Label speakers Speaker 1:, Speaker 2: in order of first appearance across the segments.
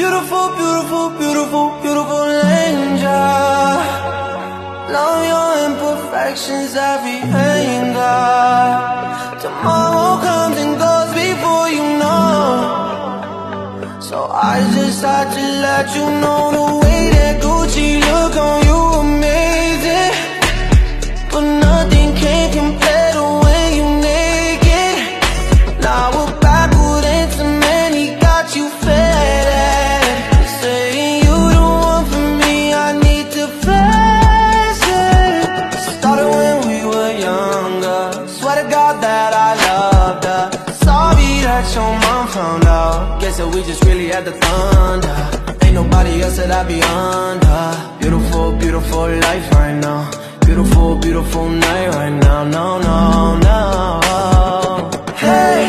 Speaker 1: Beautiful, beautiful, beautiful, beautiful angel. Love your imperfections every me anger. Tomorrow comes and goes before you know. So I just had to let you know this and we just really had the thunder. Ain't nobody else that I be under. Beautiful, beautiful life right now. Beautiful, beautiful night right now. No, no, no. Hey.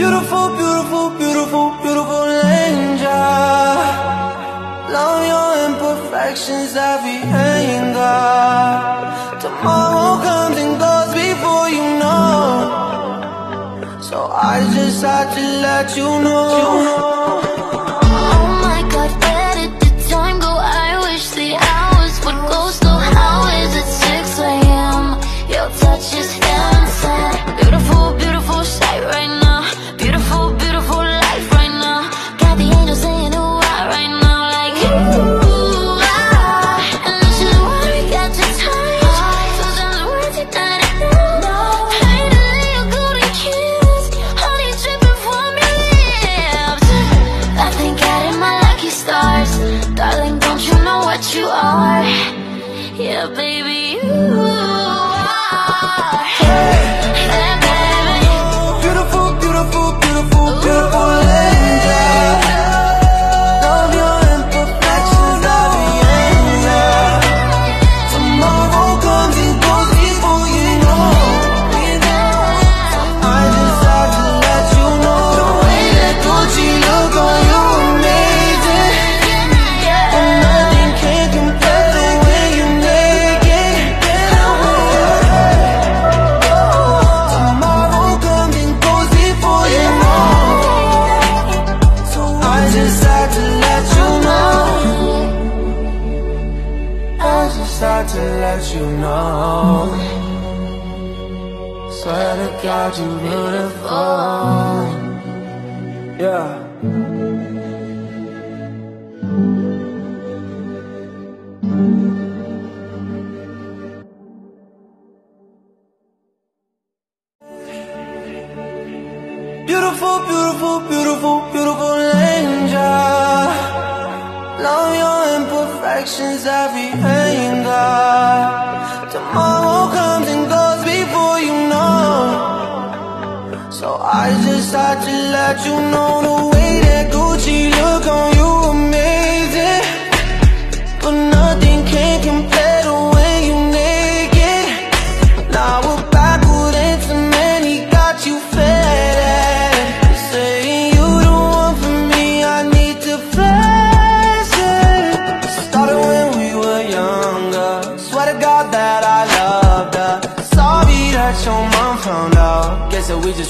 Speaker 1: Beautiful, beautiful, beautiful, beautiful angel. Love your imperfections, every anger. I just had to let you know.
Speaker 2: Yeah, baby.
Speaker 1: let you know. Swear to God you're beautiful Yeah. Beautiful, beautiful, beautiful, beautiful directions every anger Tomorrow comes and goes before you know. So I just had to let you know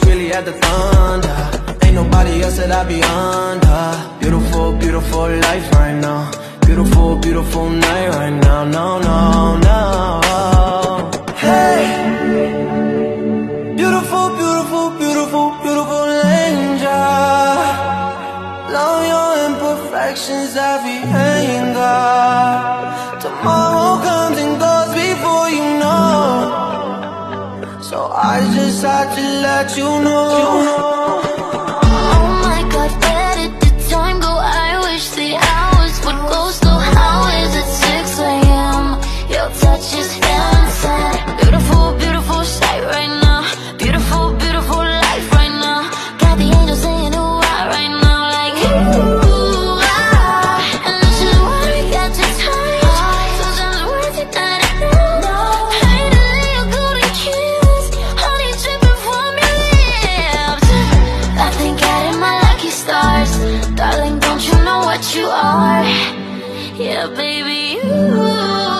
Speaker 1: it's really at the thunder. Ain't nobody else that I be under. Beautiful, beautiful life right now. Beautiful, beautiful night right now. No, no, no. Hey. Beautiful, beautiful, beautiful, beautiful angel. Love your imperfections, every anger. So I just had to let you know.
Speaker 2: you are. Yeah, baby, you.